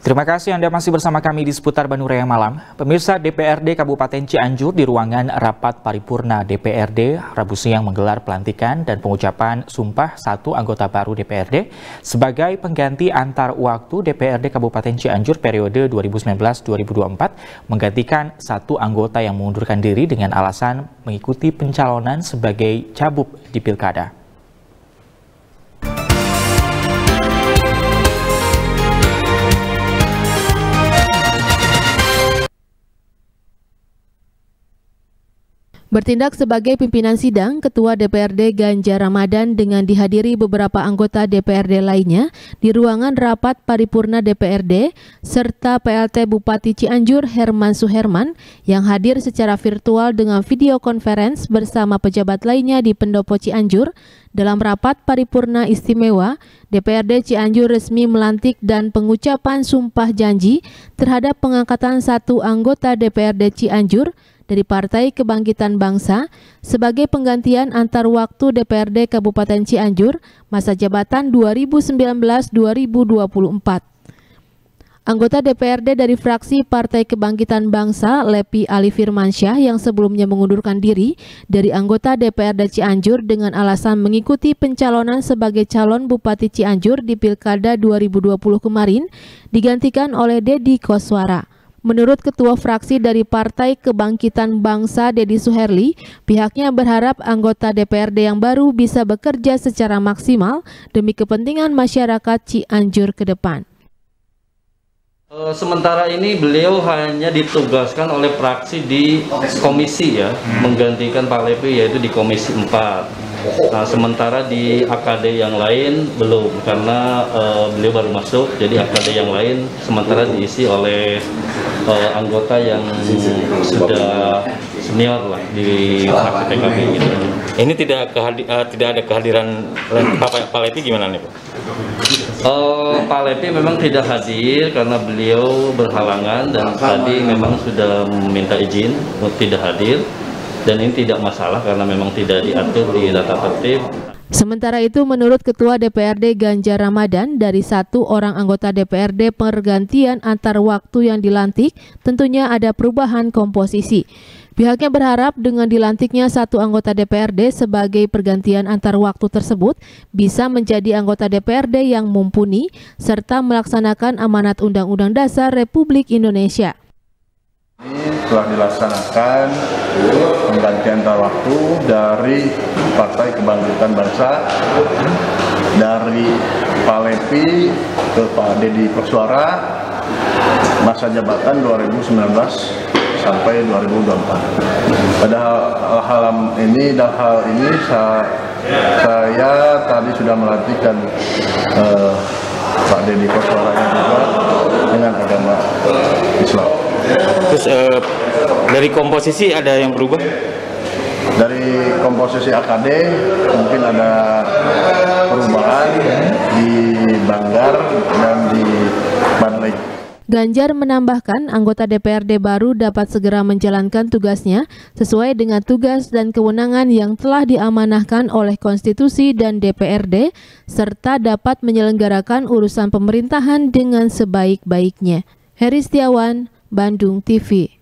Terima kasih Anda masih bersama kami di seputar Bandung Raya Malam. Pemirsa DPRD Kabupaten Cianjur di ruangan rapat paripurna DPRD Rabu siang menggelar pelantikan dan pengucapan sumpah satu anggota baru DPRD sebagai pengganti antar waktu DPRD Kabupaten Cianjur periode 2019-2024 menggantikan satu anggota yang mengundurkan diri dengan alasan mengikuti pencalonan sebagai cabub di pilkada. Bertindak sebagai pimpinan sidang, Ketua DPRD Ganjar Ramadan dengan dihadiri beberapa anggota DPRD lainnya di ruangan rapat paripurna DPRD serta PLT Bupati Cianjur Herman Suherman yang hadir secara virtual dengan video conference bersama pejabat lainnya di Pendopo Cianjur dalam rapat paripurna istimewa, DPRD Cianjur resmi melantik dan pengucapan sumpah janji terhadap pengangkatan satu anggota DPRD Cianjur dari Partai Kebangkitan Bangsa sebagai penggantian antar waktu DPRD Kabupaten Cianjur masa jabatan 2019-2024. Anggota DPRD dari fraksi Partai Kebangkitan Bangsa, Lepi Ali Firmansyah yang sebelumnya mengundurkan diri dari anggota DPRD Cianjur dengan alasan mengikuti pencalonan sebagai calon Bupati Cianjur di Pilkada 2020 kemarin, digantikan oleh Dedi Koswara. Menurut Ketua Fraksi dari Partai Kebangkitan Bangsa Dedi Suherli, pihaknya berharap anggota DPRD yang baru bisa bekerja secara maksimal demi kepentingan masyarakat Cianjur ke depan. Eh, sementara ini beliau hanya ditugaskan oleh fraksi di komisi ya, menggantikan Pak Lepi yaitu di komisi 4. Nah, sementara di AKD yang lain belum karena uh, beliau baru masuk, jadi AKD yang lain sementara diisi oleh uh, anggota yang sudah senior lah di fraksi PKB gitu. Ini tidak kehadi uh, tidak ada kehadiran Pak, Pak Lepi gimana nih Pak? Uh, Pak Lepi memang tidak hadir karena beliau berhalangan dan tadi memang sudah meminta izin untuk tidak hadir dan ini tidak masalah karena memang tidak diatur di data tertib. Sementara itu, menurut Ketua DPRD Ganjar Ramadan, dari satu orang anggota DPRD pergantian antar waktu yang dilantik, tentunya ada perubahan komposisi. Pihaknya berharap dengan dilantiknya satu anggota DPRD sebagai pergantian antar waktu tersebut bisa menjadi anggota DPRD yang mumpuni serta melaksanakan amanat Undang-Undang Dasar Republik Indonesia. Telah dilaksanakan penggantian waktu dari Partai Kebangkitan Bangsa dari Pak Lepi ke Pak Dedi Persuara masa jabatan 2019 sampai 2024. Pada hal, ini dan hal ini saya, saya tadi sudah melantikkan eh, Pak Dedi Persuara juga dengan agama Islam. Terus uh, dari komposisi ada yang berubah? Dari komposisi AKD mungkin ada perubahan di Banggar dan di Banlai. Ganjar menambahkan anggota DPRD baru dapat segera menjalankan tugasnya sesuai dengan tugas dan kewenangan yang telah diamanahkan oleh konstitusi dan DPRD serta dapat menyelenggarakan urusan pemerintahan dengan sebaik-baiknya. Heri Setiawan, Bandung TV